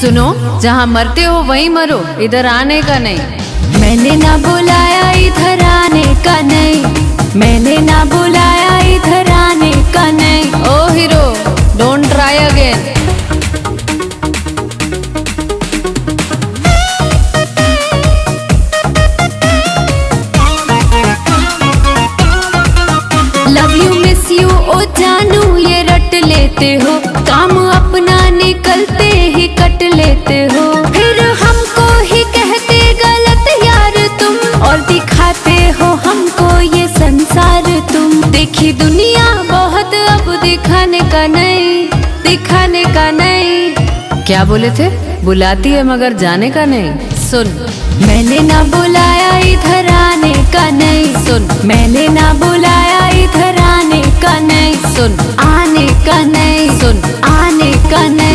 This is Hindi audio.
सुनो, जहाँ मरते हो वहीं मरो, इधर आने का नहीं। मैंने ना बुलाया इधर आने का नहीं। मैंने ना बुलाया इधर आने का नहीं। ओ hero don't try again love you miss you oh जानू, ये रट लेते हो। काम अपना निकलते ही कट लेते हो। फिर हमको ही कहते गलत यार तुम। और दिखाते हो हमको ये संसार तुम। देखी दुनिया बहुत अब दिखाने का नहीं दिखाने का नहीं। क्या बोले थे? बुलाती है मगर जाने का नहीं। सुन। मैंने ना बुलाया इधर आने का नहीं। सुन। मैंने ना बुलाया इधर आने का नहीं। सुन। आने का नहीं। सुन। आने का नहीं। आने का नहीं